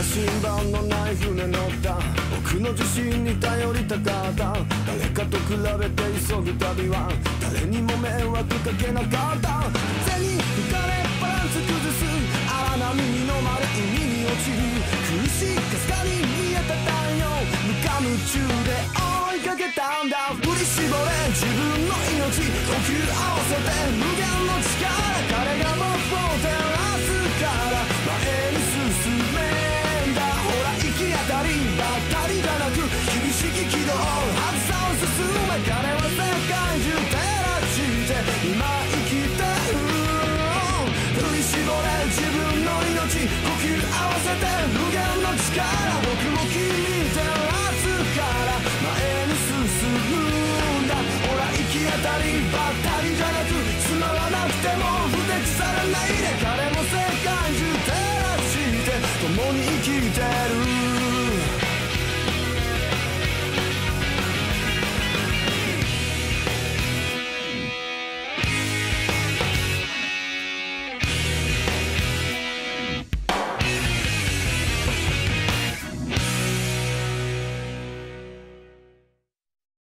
のない船乗った。僕の自信に頼りたかった。誰かと比べて急ぐ旅は。誰にも迷惑かけなかった。背に吹かれバランス崩す。荒波に飲まれ海に落ちる。苦しいかすかに見えた太陽。無我夢中で追いかけたんだ。振り絞れ。自分の命。呼吸合わせて。無当たりじゃなく厳しき軌道発散を進め金は世界中照らして今生きてる振り絞れ自分の命呼吸合わせて無限の力僕も君照らすから前に進むんだほら行き当たりばったりじゃなくつまらなくても不適されないで彼も世界中照らして共に生きてる